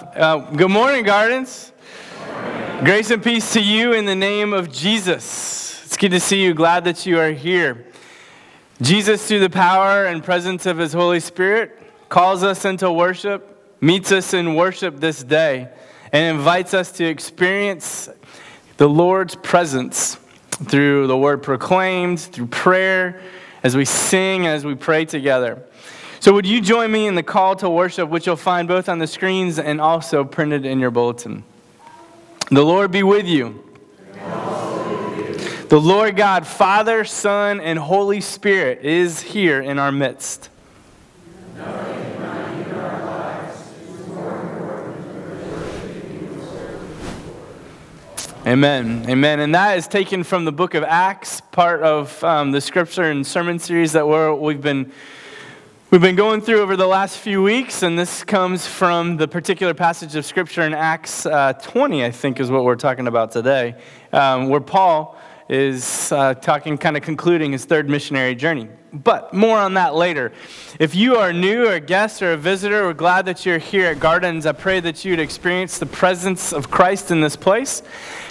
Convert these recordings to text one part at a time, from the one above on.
Uh, good morning, Gardens. Grace and peace to you in the name of Jesus. It's good to see you. Glad that you are here. Jesus, through the power and presence of His Holy Spirit, calls us into worship, meets us in worship this day, and invites us to experience the Lord's presence through the word proclaimed, through prayer, as we sing, as we pray together. So, would you join me in the call to worship, which you'll find both on the screens and also printed in your bulletin? The Lord be with you. The Lord God, Father, Son, and Holy Spirit is here in our midst. Amen. Amen. And that is taken from the book of Acts, part of um, the scripture and sermon series that we've been We've been going through over the last few weeks, and this comes from the particular passage of Scripture in Acts uh, 20, I think, is what we're talking about today, um, where Paul is uh, talking, kind of concluding his third missionary journey. But more on that later. If you are new, or a guest, or a visitor, we're glad that you're here at Gardens. I pray that you'd experience the presence of Christ in this place.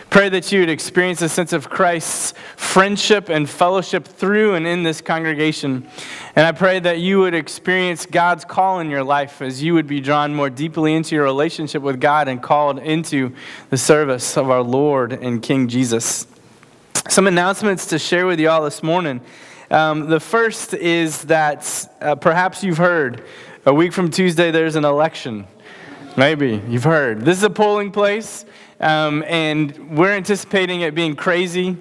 Pray that you would experience a sense of Christ's friendship and fellowship through and in this congregation. And I pray that you would experience God's call in your life as you would be drawn more deeply into your relationship with God and called into the service of our Lord and King Jesus. Some announcements to share with you all this morning. Um, the first is that uh, perhaps you've heard a week from Tuesday there's an election. Maybe you've heard. This is a polling place. Um, and we're anticipating it being crazy.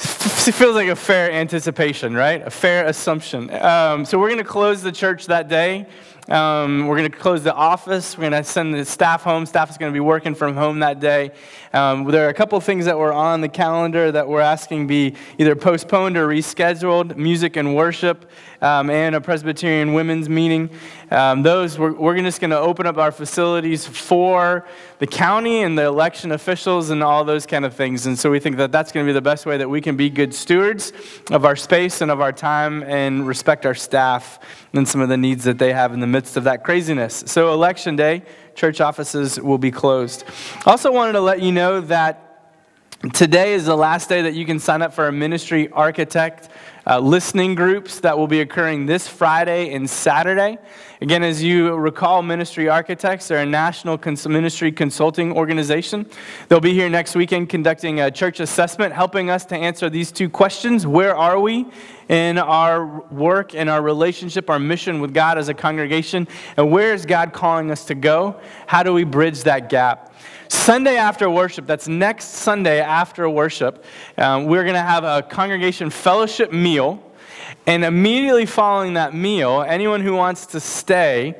It feels like a fair anticipation, right? A fair assumption. Um, so we're going to close the church that day. Um, we're going to close the office. We're going to send the staff home. Staff is going to be working from home that day. Um, there are a couple things that were on the calendar that we're asking be either postponed or rescheduled music and worship, um, and a Presbyterian women's meeting. Um, those, we're, we're just going to open up our facilities for the county and the election officials and all those kind of things. And so we think that that's going to be the best way that we can be good stewards of our space and of our time and respect our staff and some of the needs that they have in the midst of that craziness. So, election day, church offices will be closed. Also, wanted to let you know that today is the last day that you can sign up for a ministry architect uh, listening groups that will be occurring this Friday and Saturday. Again, as you recall, Ministry Architects are a national cons- ministry consulting organization. They'll be here next weekend conducting a church assessment, helping us to answer these two questions Where are we in our work and our relationship, our mission with God as a congregation? And where is God calling us to go? How do we bridge that gap? Sunday after worship, that's next Sunday after worship, um, we're going to have a congregation fellowship meal. And immediately following that meal, anyone who wants to stay,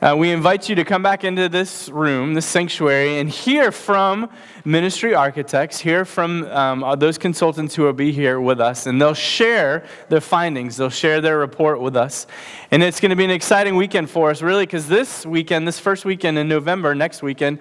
uh, we invite you to come back into this room, this sanctuary, and hear from ministry architects, hear from um, those consultants who will be here with us, and they'll share their findings. They'll share their report with us. And it's going to be an exciting weekend for us, really, because this weekend, this first weekend in November, next weekend,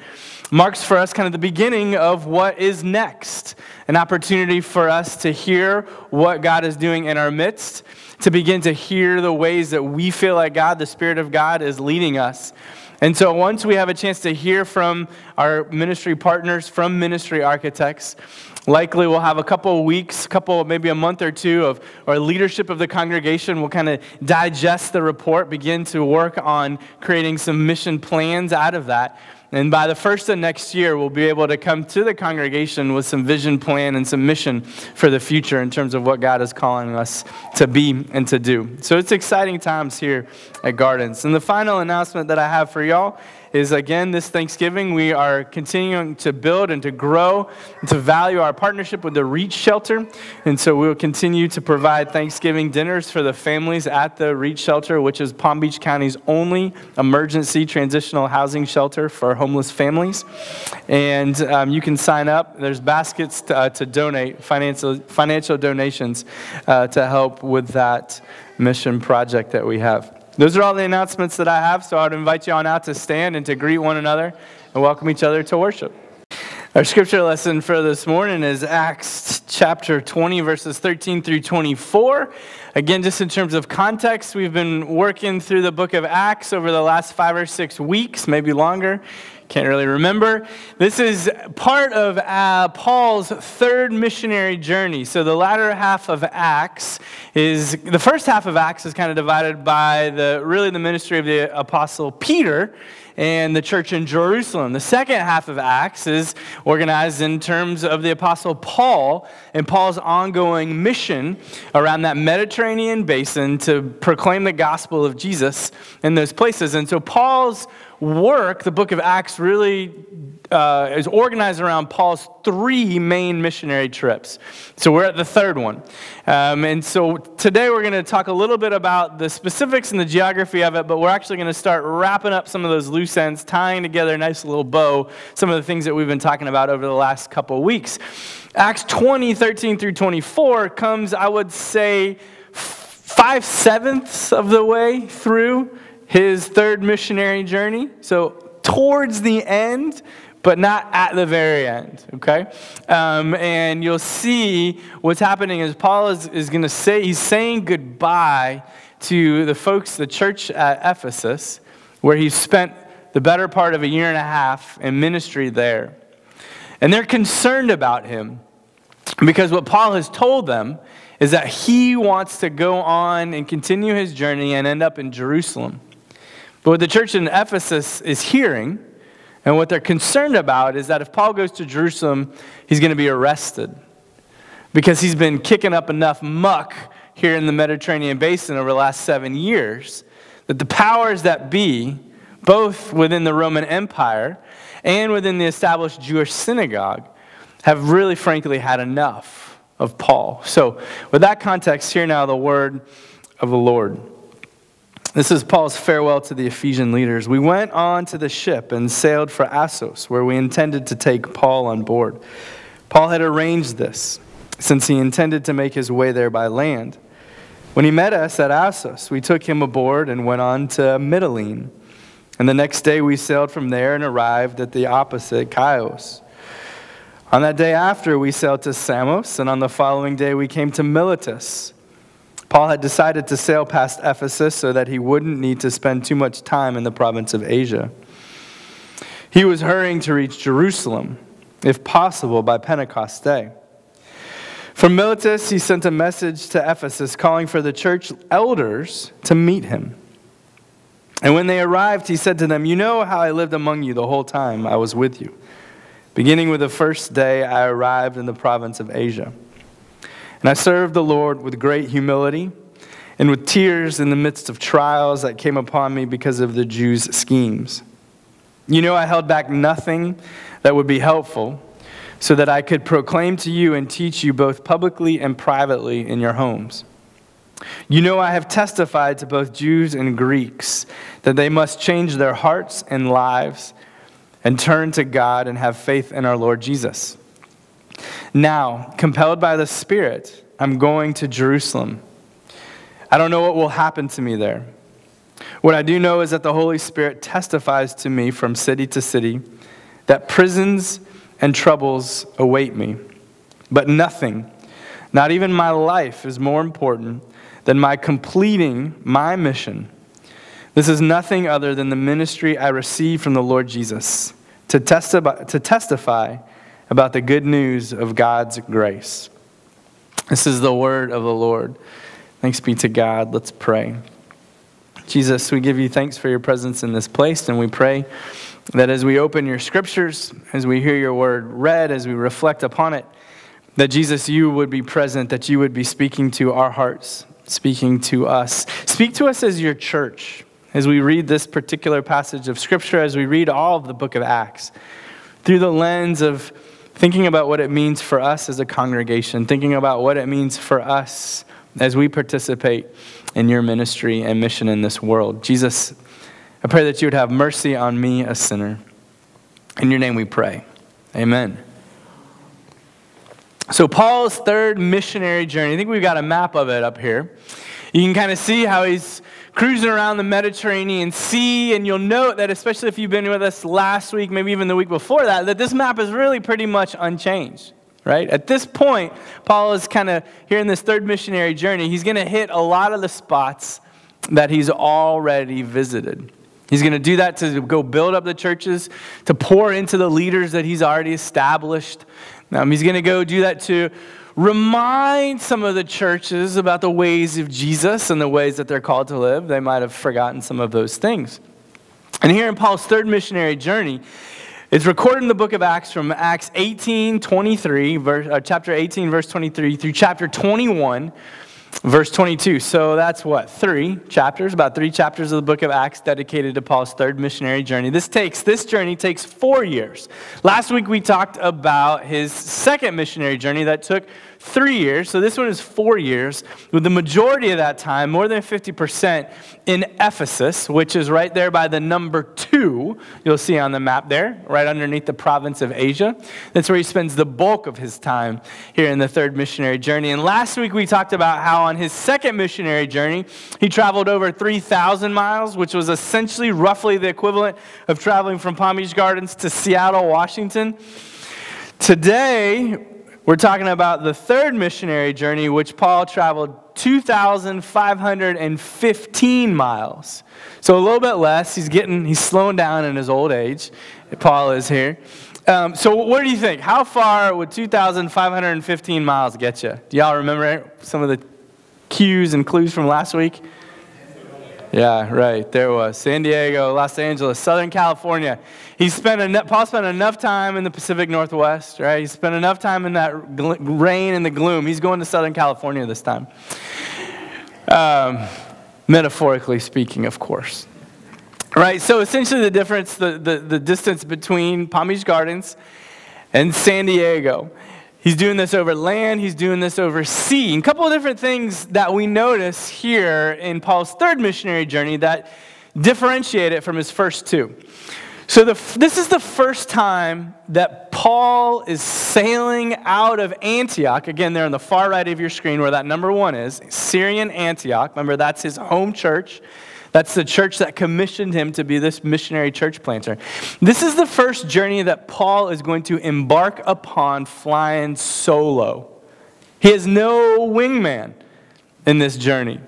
marks for us kind of the beginning of what is next an opportunity for us to hear what God is doing in our midst, to begin to hear the ways that we feel like God, the Spirit of God, is leading us. And so once we have a chance to hear from our ministry partners, from ministry architects, likely we'll have a couple of weeks, couple maybe a month or two of our leadership of the congregation will kind of digest the report, begin to work on creating some mission plans out of that. And by the first of next year, we'll be able to come to the congregation with some vision plan and some mission for the future in terms of what God is calling us to be and to do. So it's exciting times here at Gardens. And the final announcement that I have for y'all is again this Thanksgiving, we are continuing to build and to grow and to value our partnership with the Reach Shelter. And so we will continue to provide Thanksgiving dinners for the families at the Reach Shelter, which is Palm Beach County's only emergency transitional housing shelter for homeless families. And um, you can sign up. There's baskets to, uh, to donate, financial, financial donations uh, to help with that mission project that we have. Those are all the announcements that I have, so I would invite you on out to stand and to greet one another and welcome each other to worship. Our scripture lesson for this morning is Acts chapter 20, verses 13 through 24. Again, just in terms of context, we've been working through the book of Acts over the last five or six weeks, maybe longer. Can't really remember. This is part of uh, Paul's third missionary journey. So the latter half of Acts is the first half of Acts is kind of divided by the really the ministry of the apostle Peter and the church in Jerusalem. The second half of Acts is organized in terms of the Apostle Paul and Paul's ongoing mission around that Mediterranean basin to proclaim the gospel of Jesus in those places. And so Paul's work, the book of Acts, really uh, is organized around Paul's three main missionary trips. So we're at the third one. Um, and so today we're going to talk a little bit about the specifics and the geography of it, but we're actually going to start wrapping up some of those loose ends, tying together a nice little bow, some of the things that we've been talking about over the last couple of weeks. Acts 20, 13 through 24 comes, I would say, five sevenths of the way through his third missionary journey. So, towards the end, but not at the very end, okay? Um, and you'll see what's happening is Paul is, is going to say, he's saying goodbye to the folks, the church at Ephesus, where he spent the better part of a year and a half in ministry there. And they're concerned about him because what Paul has told them is that he wants to go on and continue his journey and end up in Jerusalem. But what the church in Ephesus is hearing, and what they're concerned about, is that if Paul goes to Jerusalem, he's going to be arrested because he's been kicking up enough muck here in the Mediterranean basin over the last seven years that the powers that be, both within the Roman Empire and within the established Jewish synagogue, have really frankly had enough of Paul. So, with that context, hear now the word of the Lord. This is Paul's farewell to the Ephesian leaders. We went on to the ship and sailed for Assos, where we intended to take Paul on board. Paul had arranged this, since he intended to make his way there by land. When he met us at Assos, we took him aboard and went on to Mytilene. And the next day we sailed from there and arrived at the opposite Chios. On that day after, we sailed to Samos, and on the following day we came to Miletus. Paul had decided to sail past Ephesus so that he wouldn't need to spend too much time in the province of Asia. He was hurrying to reach Jerusalem, if possible, by Pentecost Day. From Miletus, he sent a message to Ephesus calling for the church elders to meet him. And when they arrived, he said to them, You know how I lived among you the whole time I was with you. Beginning with the first day I arrived in the province of Asia. And I served the Lord with great humility and with tears in the midst of trials that came upon me because of the Jews' schemes. You know, I held back nothing that would be helpful so that I could proclaim to you and teach you both publicly and privately in your homes. You know, I have testified to both Jews and Greeks that they must change their hearts and lives and turn to God and have faith in our Lord Jesus. Now, compelled by the Spirit, I'm going to Jerusalem. I don't know what will happen to me there. What I do know is that the Holy Spirit testifies to me from city to city that prisons and troubles await me. But nothing, not even my life, is more important than my completing my mission. This is nothing other than the ministry I received from the Lord Jesus to testify, to testify about the good news of God's grace. This is the word of the Lord. Thanks be to God. Let's pray. Jesus, we give you thanks for your presence in this place, and we pray that as we open your scriptures, as we hear your word read, as we reflect upon it, that Jesus, you would be present, that you would be speaking to our hearts, speaking to us. Speak to us as your church, as we read this particular passage of scripture, as we read all of the book of Acts, through the lens of thinking about what it means for us as a congregation, thinking about what it means for us as we participate in your ministry and mission in this world. Jesus, I pray that you would have mercy on me, a sinner. In your name we pray. Amen. So, Paul's third missionary journey, I think we've got a map of it up here. You can kind of see how he's cruising around the Mediterranean Sea, and you'll note that, especially if you've been with us last week, maybe even the week before that, that this map is really pretty much unchanged. right? At this point, Paul is kind of here in this third missionary journey. He's going to hit a lot of the spots that he's already visited. He's going to do that to go build up the churches, to pour into the leaders that he's already established. Um, he's going to go do that to remind some of the churches about the ways of Jesus and the ways that they're called to live. They might have forgotten some of those things. And here in Paul's third missionary journey, it's recorded in the book of Acts from Acts 18, 23, verse, uh, chapter 18, verse 23, through chapter 21, verse 22. So that's what? Three chapters, about three chapters of the book of Acts dedicated to Paul's third missionary journey. This takes, this journey takes four years. Last week we talked about his second missionary journey that took three years. So this one is four years, with the majority of that time, more than 50%, in Ephesus, which is right there by the number two, you'll see on the map there, right underneath the province of Asia. That's where he spends the bulk of his time here in the third missionary journey. And last week we talked about how on his second missionary journey, he traveled over 3,000 miles, which was essentially roughly the equivalent of traveling from Palm Beach Gardens to Seattle, Washington. Today, we're talking about the third missionary journey, which Paul traveled 2,515 miles. So a little bit less. He's getting, he's slowing down in his old age. Paul is here. Um, so what do you think? How far would 2,515 miles get you? Do y'all remember some of the cues and clues from last week? Yeah, right. There was San Diego, Los Angeles, Southern California. He spent enough, Paul spent enough time in the Pacific Northwest, right? He spent enough time in that gl- rain and the gloom. He's going to Southern California this time. Um, metaphorically speaking, of course. Right, so essentially the difference, the, the, the distance between Palm Beach Gardens and San Diego He's doing this over land, he's doing this over sea. And a couple of different things that we notice here in Paul's third missionary journey that differentiate it from his first two. So, the, this is the first time that Paul is sailing out of Antioch. Again, there on the far right of your screen where that number one is Syrian Antioch. Remember, that's his home church. That's the church that commissioned him to be this missionary church planter. This is the first journey that Paul is going to embark upon flying solo. He has no wingman in this journey.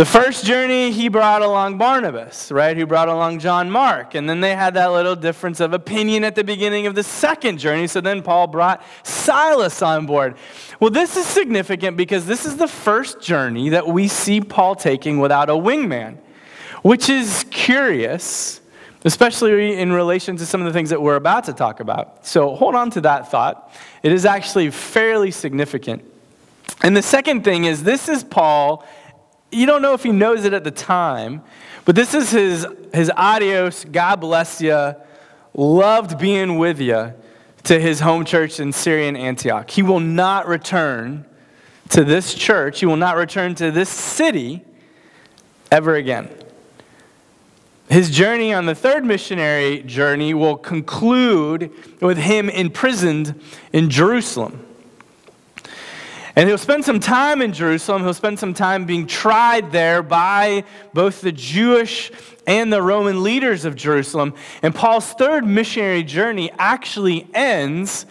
The first journey, he brought along Barnabas, right? He brought along John Mark. And then they had that little difference of opinion at the beginning of the second journey. So then Paul brought Silas on board. Well, this is significant because this is the first journey that we see Paul taking without a wingman, which is curious, especially in relation to some of the things that we're about to talk about. So hold on to that thought. It is actually fairly significant. And the second thing is this is Paul. You don't know if he knows it at the time, but this is his, his adios, God bless you, loved being with you to his home church in Syrian Antioch. He will not return to this church, he will not return to this city ever again. His journey on the third missionary journey will conclude with him imprisoned in Jerusalem. And he'll spend some time in Jerusalem. He'll spend some time being tried there by both the Jewish and the Roman leaders of Jerusalem. And Paul's third missionary journey actually ends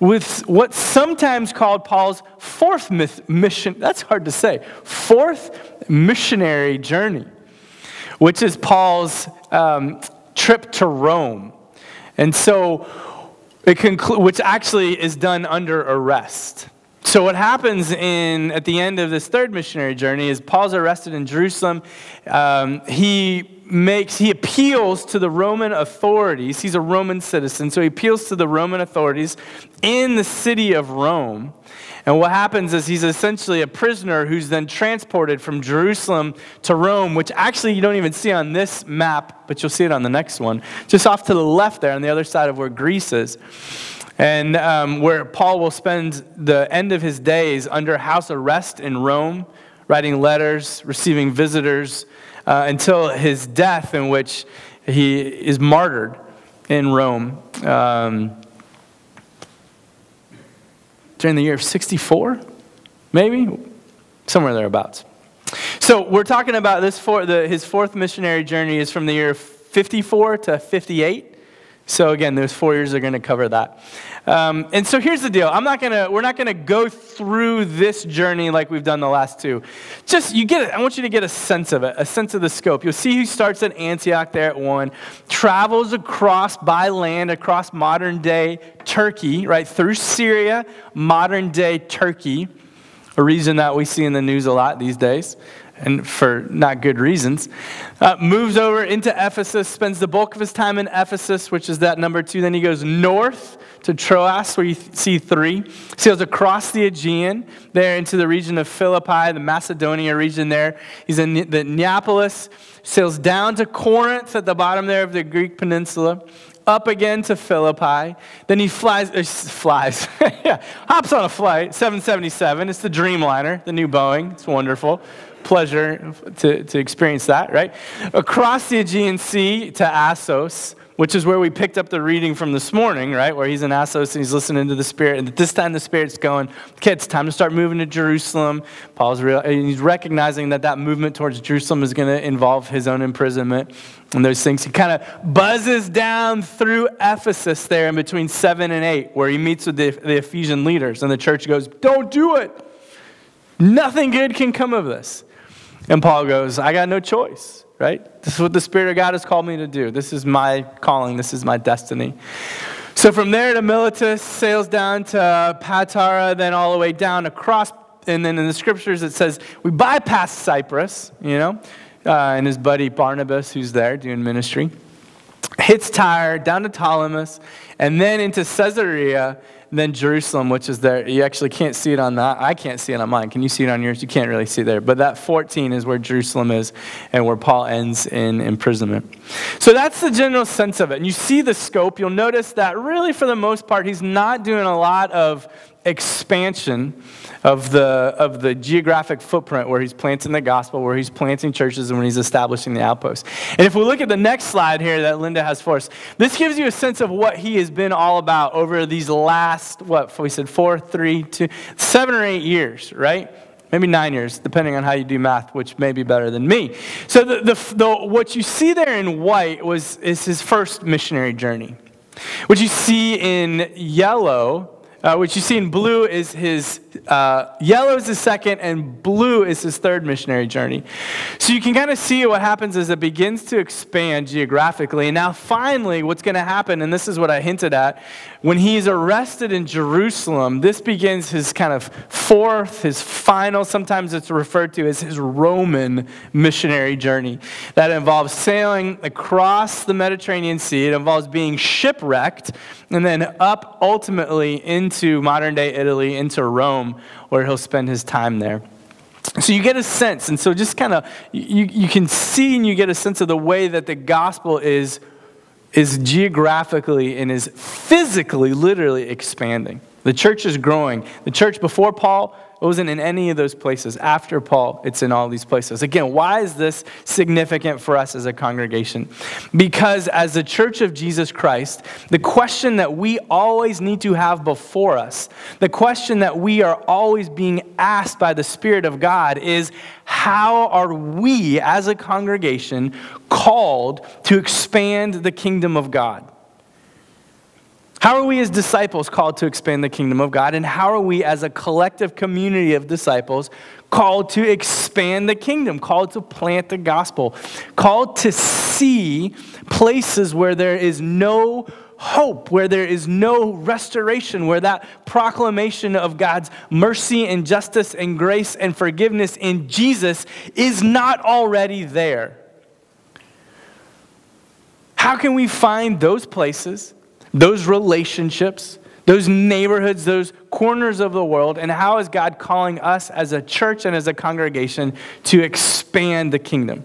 with what's sometimes called Paul's fourth mission. That's hard to say. Fourth missionary journey, which is Paul's um, trip to Rome. And so, it conclu- which actually is done under arrest. So what happens in at the end of this third missionary journey is Paul's arrested in Jerusalem. Um, he makes he appeals to the Roman authorities. He's a Roman citizen, so he appeals to the Roman authorities in the city of Rome. And what happens is he's essentially a prisoner who's then transported from Jerusalem to Rome, which actually you don't even see on this map, but you'll see it on the next one, just off to the left there on the other side of where Greece is and um, where Paul will spend the end of his days under house arrest in Rome, writing letters, receiving visitors, uh, until his death, in which he is martyred in Rome um, during the year of 64, maybe? Somewhere thereabouts. So we're talking about this for the, his fourth missionary journey is from the year 54 to 58. So again, those four years are going to cover that. Um, and so here's the deal. I'm not gonna. We're not gonna go through this journey like we've done the last two. Just you get it. I want you to get a sense of it, a sense of the scope. You'll see he starts at Antioch there at one, travels across by land across modern day Turkey, right through Syria, modern day Turkey, a region that we see in the news a lot these days and for not good reasons, uh, moves over into Ephesus, spends the bulk of his time in Ephesus, which is that number two. Then he goes north to Troas, where you see three. Sails across the Aegean, there into the region of Philippi, the Macedonia region there. He's in the Neapolis, sails down to Corinth at the bottom there of the Greek peninsula, up again to Philippi. Then he flies, uh, flies, yeah, hops on a flight, 777. It's the Dreamliner, the new Boeing. It's wonderful pleasure to, to experience that, right? Across the Aegean Sea to Assos, which is where we picked up the reading from this morning, right? Where he's in Assos and he's listening to the Spirit. And this time, the Spirit's going, okay, it's time to start moving to Jerusalem. Paul's real, he's recognizing that that movement towards Jerusalem is going to involve his own imprisonment and those things. He kind of buzzes down through Ephesus there in between 7 and 8, where he meets with the, the Ephesian leaders. And the church goes, don't do it. Nothing good can come of this. And Paul goes, I got no choice, right? This is what the Spirit of God has called me to do. This is my calling, this is my destiny. So from there to Miletus, sails down to Patara, then all the way down across. And then in the scriptures it says we bypass Cyprus, you know, uh, and his buddy Barnabas, who's there doing ministry, hits Tyre, down to Ptolemais, and then into Caesarea, then Jerusalem, which is there. You actually can't see it on that. I can't see it on mine. Can you see it on yours? You can't really see there. But that 14 is where Jerusalem is and where Paul ends in imprisonment. So that's the general sense of it. And you see the scope. You'll notice that really, for the most part, he's not doing a lot of expansion of the, of the geographic footprint where he's planting the gospel, where he's planting churches, and when he's establishing the outposts. And if we look at the next slide here that Linda has for us, this gives you a sense of what he has been all about over these last, what, we said four, three, two, seven or eight years, right? maybe nine years, depending on how you do math, which may be better than me. So the, the, the, what you see there in white was is his first missionary journey. What you see in yellow uh, what you see in blue is his, uh, yellow is his second, and blue is his third missionary journey. So you can kind of see what happens as it begins to expand geographically. And now, finally, what's going to happen, and this is what I hinted at, when he's arrested in Jerusalem, this begins his kind of fourth, his final, sometimes it's referred to as his Roman missionary journey. That involves sailing across the Mediterranean Sea, it involves being shipwrecked, and then up ultimately into modern day Italy, into Rome, where he'll spend his time there. So you get a sense, and so just kind of, you, you can see and you get a sense of the way that the gospel is, is geographically and is physically, literally expanding. The church is growing. The church before Paul it wasn't in any of those places. After Paul, it's in all these places. Again, why is this significant for us as a congregation? Because as the church of Jesus Christ, the question that we always need to have before us, the question that we are always being asked by the Spirit of God is how are we as a congregation called to expand the kingdom of God? How are we as disciples called to expand the kingdom of God? And how are we as a collective community of disciples called to expand the kingdom, called to plant the gospel, called to see places where there is no hope, where there is no restoration, where that proclamation of God's mercy and justice and grace and forgiveness in Jesus is not already there? How can we find those places? Those relationships, those neighborhoods, those corners of the world, and how is God calling us as a church and as a congregation to expand the kingdom?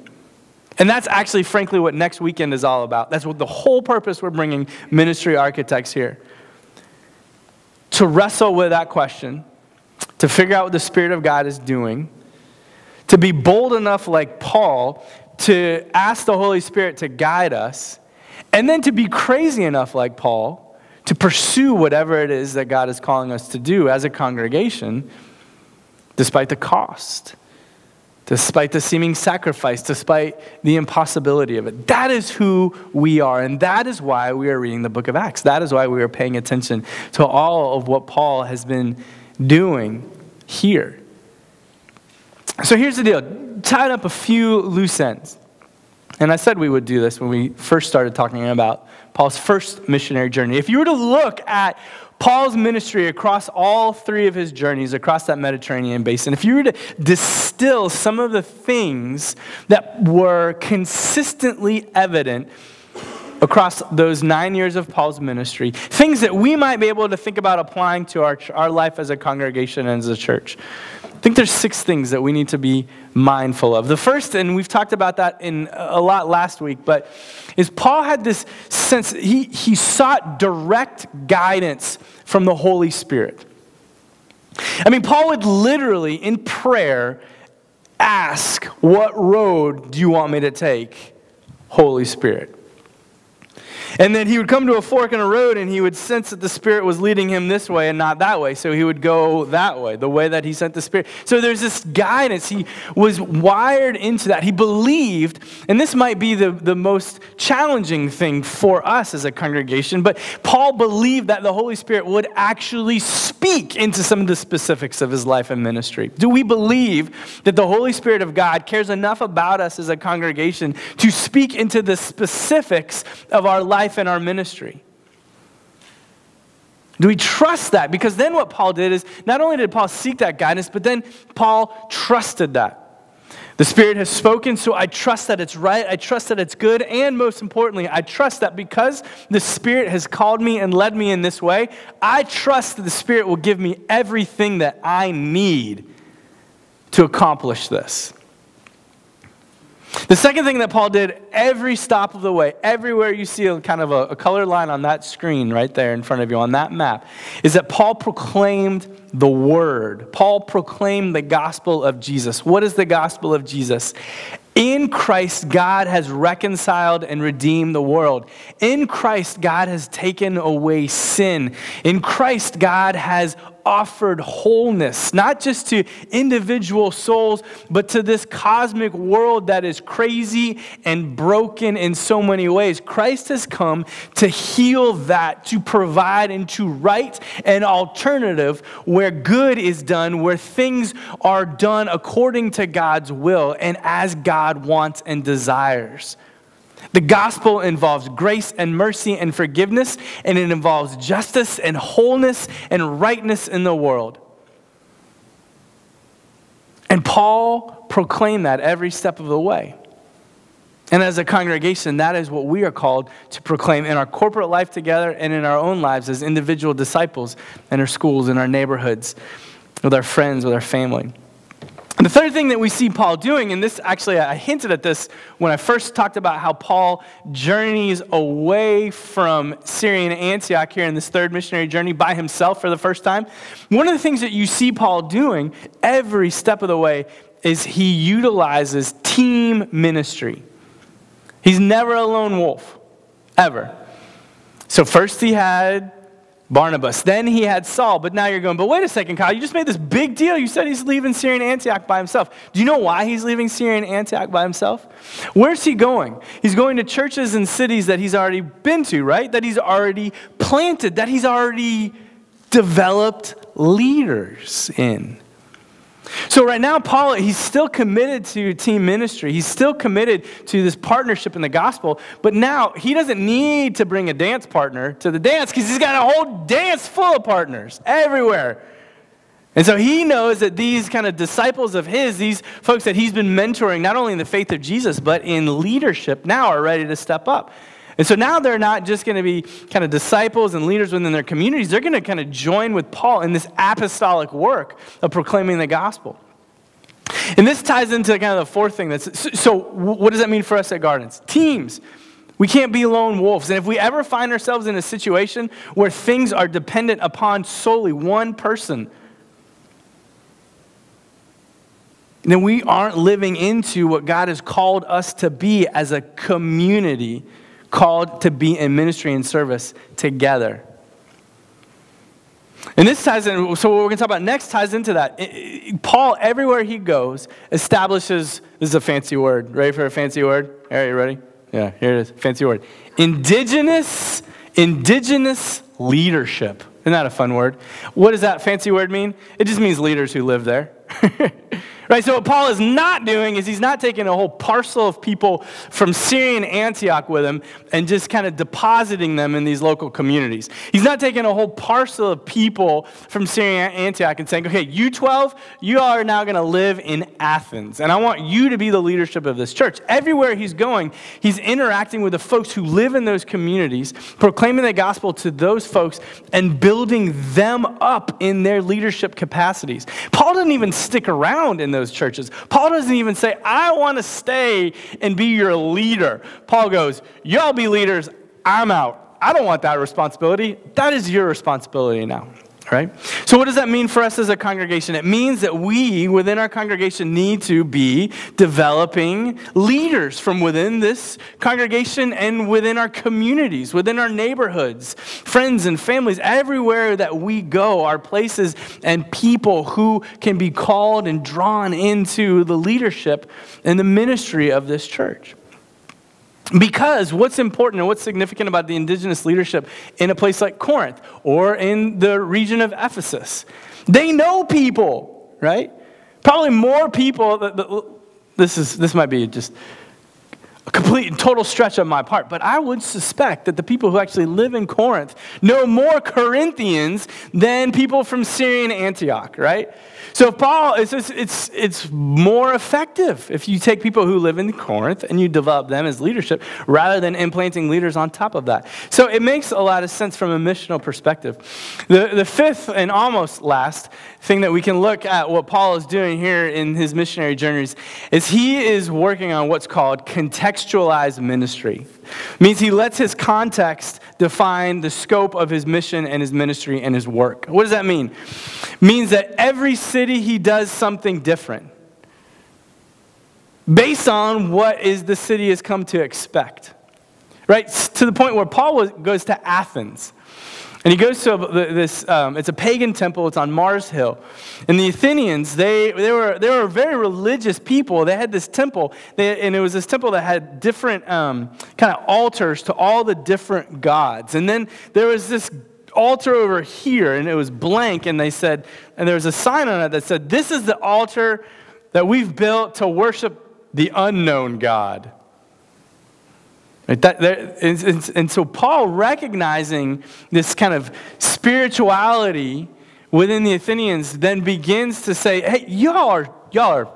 And that's actually, frankly, what next weekend is all about. That's what the whole purpose we're bringing ministry architects here. To wrestle with that question, to figure out what the Spirit of God is doing, to be bold enough, like Paul, to ask the Holy Spirit to guide us and then to be crazy enough, like Paul, to pursue whatever it is that God is calling us to do as a congregation, despite the cost. despite the seeming sacrifice, despite the impossibility of it. That is who we are, and that is why we are reading the book of Acts. That is why we are paying attention to all of what Paul has been doing here. So here's the deal tied up a few loose ends. And I said we would do this when we first started talking about Paul's first missionary journey. If you were to look at Paul's ministry across all three of his journeys across that Mediterranean basin, if you were to distill some of the things that were consistently evident across those nine years of Paul's ministry, things that we might be able to think about applying to our, our life as a congregation and as a church, think there's six things that we need to be mindful of. The first, and we've talked about that in a lot last week, but is Paul had this sense, he, he sought direct guidance from the Holy Spirit. I mean, Paul would literally, in prayer, ask, What road do you want me to take, Holy Spirit? And then he would come to a fork in a road and he would sense that the Spirit was leading him this way and not that way. So he would go that way, the way that he sent the Spirit. So there's this guidance. He was wired into that. He believed, and this might be the, the most challenging thing for us as a congregation, but Paul believed that the Holy Spirit would actually speak into some of the specifics of his life and ministry. Do we believe that the Holy Spirit of God cares enough about us as a congregation to speak into the specifics of our life? Life and our ministry? Do we trust that? Because then what Paul did is not only did Paul seek that guidance, but then Paul trusted that. The Spirit has spoken, so I trust that it's right. I trust that it's good. And most importantly, I trust that because the Spirit has called me and led me in this way, I trust that the Spirit will give me everything that I need to accomplish this. The second thing that Paul did every stop of the way, everywhere you see a kind of a, a color line on that screen right there in front of you on that map, is that Paul proclaimed the word. Paul proclaimed the gospel of Jesus. What is the gospel of Jesus? In Christ, God has reconciled and redeemed the world. In Christ, God has taken away sin. In Christ, God has offered wholeness, not just to individual souls, but to this cosmic world that is crazy and broken in so many ways. Christ has come to heal that, to provide and to write an alternative where good is done, where things are done according to God's will and as God wants and desires. The gospel involves grace and mercy and forgiveness, and it involves justice and wholeness and rightness in the world. And Paul proclaimed that every step of the way. And as a congregation, that is what we are called to proclaim in our corporate life together and in our own lives as individual disciples in our schools, in our neighborhoods, with our friends, with our family. And the third thing that we see Paul doing, and this actually, I hinted at this when I first talked about how Paul journeys away from Syrian Antioch here in this third missionary journey by himself for the first time. One of the things that you see Paul doing every step of the way is he utilizes team ministry. He's never a lone wolf, ever. So, first he had Barnabas. Then he had Silas, but now you're going, but wait a second, Kyle, you just made this big deal. You said he's leaving Syrian Antioch by himself. Do you know why he's leaving Syrian Antioch by himself? Where's he going? He's going to churches and cities that he's already been to, right? That he's already planted, that he's already developed leaders in. So, right now, Paul, he's still committed to team ministry. He's still committed to this partnership in the gospel. But now, he doesn't need to bring a dance partner to the dance because he's got a whole dance full of partners everywhere. And so he knows that these kind of disciples of his, these folks that he's been mentoring, not only in the faith of Jesus, but in leadership now, are ready to step up. And so now they're not just going to be kind of disciples and leaders within their communities. They're going to kind of join with Paul in this apostolic work of proclaiming the gospel. And this ties into kind of the fourth thing. That's, so, what does that mean for us at Gardens? Teams. We can't be lone wolves. And if we ever find ourselves in a situation where things are dependent upon solely one person, then we aren't living into what God has called us to be as a community called to be in ministry and service together. And this ties in, so what we're going to talk about next ties into that. Paul, everywhere he goes, establishes this is a fancy word. Ready for a fancy word? All right, you ready? Yeah, here it is. Fancy word. Indigenous, indigenous leadership. Isn't that a fun word? What does that fancy word mean? It just means leaders who live there. Right? So, what Paul is not doing is he's not taking a whole parcel of people from Syrian Antioch with him and just kind of depositing them in these local communities. He's not taking a whole parcel of people from Syrian Antioch and saying, okay, you 12, you are now going to live in Athens. And I want you to be the leadership of this church. Everywhere he's going, he's interacting with the folks who live in those communities, proclaiming the gospel to those folks, and building them up in their leadership capacities. Paul doesn't even stick around in those churches. Paul doesn't even say, I want to stay and be your leader. Paul goes, Y'all be leaders, I'm out. I don't want that responsibility. That is your responsibility now right? So, what does that mean for us as a congregation? It means that we, within our congregation, need to be developing leaders from within this congregation and within our communities, within our neighborhoods, friends and families. Everywhere that we go are places and people who can be called and drawn into the leadership and the ministry of this church. Because what's important and what's significant about the indigenous leadership in a place like Corinth or in the region of Ephesus? They know people, right? Probably more people. That, that, this, is, this might be just a complete and total stretch on my part, but I would suspect that the people who actually live in Corinth know more Corinthians than people from Syrian Antioch, right? So Paul, it's, it's, it's more effective if you take people who live in Corinth and you develop them as leadership rather than implanting leaders on top of that. So it makes a lot of sense from a missional perspective. The, the fifth and almost last thing that we can look at what Paul is doing here in his missionary journeys is he is working on what's called contextualized ministry. Means he lets his context define the scope of his mission and his ministry and his work. What does that mean? Means that every city he does something different based on what is the city has come to expect. Right? To the point where Paul goes to Athens. And he goes to this, um, it's a pagan temple, it's on Mars Hill. And the Athenians, they, they, were, they were very religious people. They had this temple, they, and it was this temple that had different um, kind of altars to all the different gods. And then there was this altar over here, and it was blank, and they said, and there was a sign on it that said, This is the altar that we've built to worship the unknown God. Right? That, and, and, and so Paul recognizing this kind of spirituality within the Athenians then begins to say, hey, y'all are, y'all are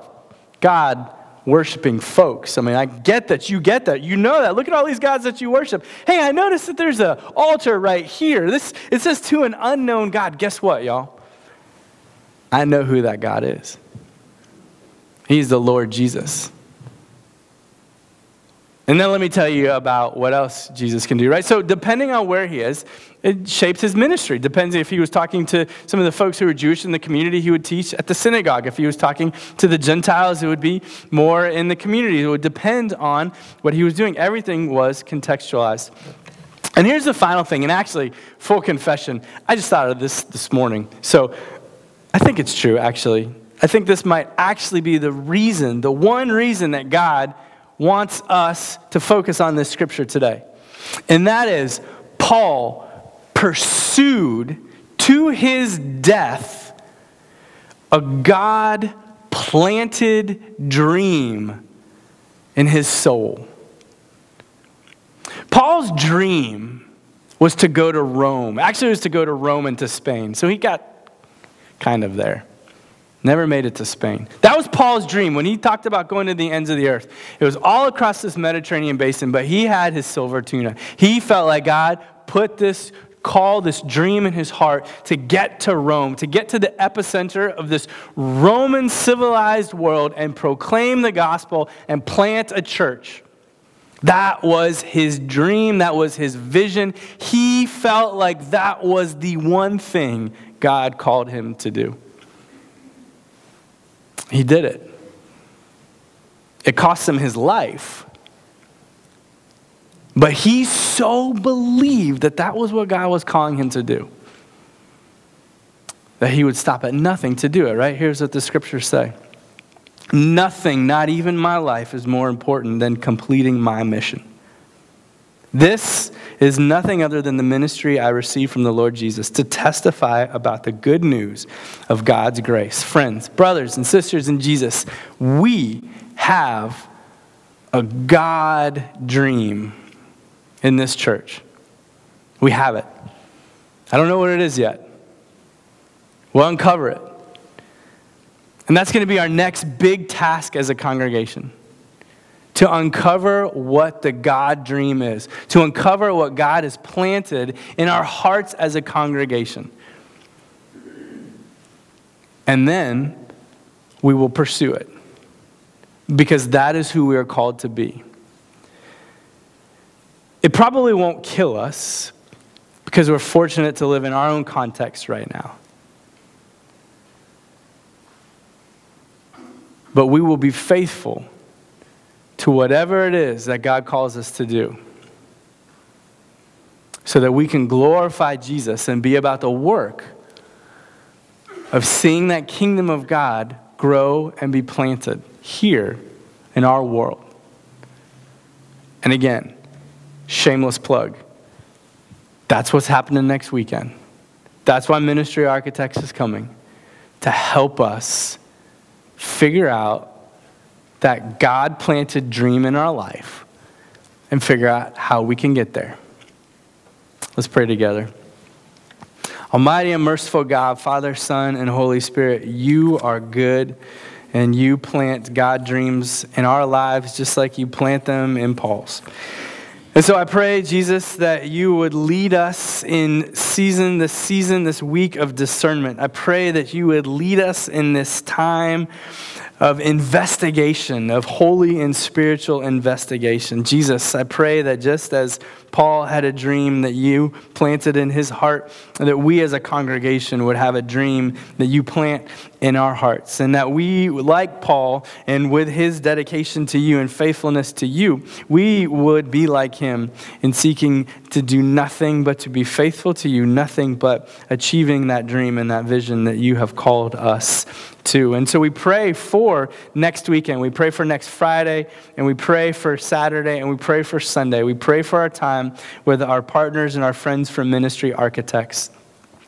God worshiping folks. I mean, I get that. You get that. You know that. Look at all these gods that you worship. Hey, I noticed that there's an altar right here. This it says to an unknown God. Guess what, y'all? I know who that God is. He's the Lord Jesus. And then let me tell you about what else Jesus can do, right? So, depending on where he is, it shapes his ministry. Depends if he was talking to some of the folks who were Jewish in the community, he would teach at the synagogue. If he was talking to the Gentiles, it would be more in the community. It would depend on what he was doing. Everything was contextualized. And here's the final thing, and actually, full confession, I just thought of this this morning. So, I think it's true, actually. I think this might actually be the reason, the one reason that God wants us to focus on this scripture today. And that is, Paul pursued to his death a God planted dream in his soul. Paul's dream was to go to Rome. Actually, it was to go to Rome and to Spain. So he got kind of there. Never made it to Spain. That was Paul's dream when he talked about going to the ends of the earth. It was all across this Mediterranean basin, but he had his silver tuna. He felt like God put this call, this dream in his heart to get to Rome, to get to the epicenter of this Roman civilized world and proclaim the gospel and plant a church. That was his dream. That was his vision. He felt like that was the one thing God called him to do. He did it. It cost him his life. But he so believed that that was what God was calling him to do that he would stop at nothing to do it, right? Here's what the scriptures say Nothing, not even my life, is more important than completing my mission. This is nothing other than the ministry I received from the Lord Jesus to testify about the good news of God's grace. Friends, brothers, and sisters in Jesus, we have a God dream in this church. We have it. I don't know what it is yet. We'll uncover it. And that's going to be our next big task as a congregation to uncover what the God dream is, to uncover what God has planted in our hearts as a congregation. And then we will pursue it because that is who we are called to be. It probably won't kill us because we're fortunate to live in our own context right now. But we will be faithful to whatever it is that God calls us to do so that we can glorify Jesus and be about the work of seeing that kingdom of God grow and be planted here in our world. And again, shameless plug. That's what's happening next weekend. That's why Ministry Architects is coming to help us figure out that God planted dream in our life and figure out how we can get there. Let's pray together. Almighty and merciful God, Father, Son, and Holy Spirit, you are good and you plant God dreams in our lives just like you plant them in Paul's. And so I pray, Jesus, that you would lead us in season, this season, this week of discernment. I pray that you would lead us in this time of investigation, of holy and spiritual investigation. Jesus, I pray that just as Paul had a dream that you planted in his heart, that we as a congregation would have a dream that you plant in our hearts. And that we, like Paul, and with his dedication to you and faithfulness to you, we would be like him in seeking to do nothing but to be faithful to you, nothing but achieving that dream and that vision that you have called us to. And so we pray for next weekend. We pray for next Friday, and we pray for Saturday, and we pray for Sunday. We pray for our time with our partners and our friends from Ministry Architects.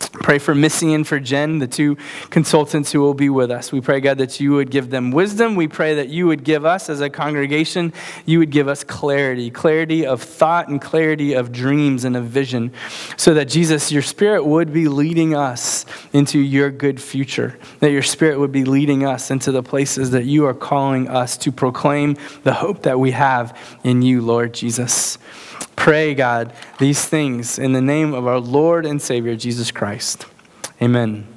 Pray for Missy and for Jen, the two consultants who will be with us. We pray, God, that you would give them wisdom. We pray that you would give us, as a congregation, you would give us clarity clarity of thought and clarity of dreams and of vision, so that Jesus, your Spirit would be leading us into your good future, that your Spirit would be leading us into the places that you are calling us to proclaim the hope that we have in you, Lord Jesus. Pray, God, these things in the name of our Lord and Savior, Jesus Christ. Amen.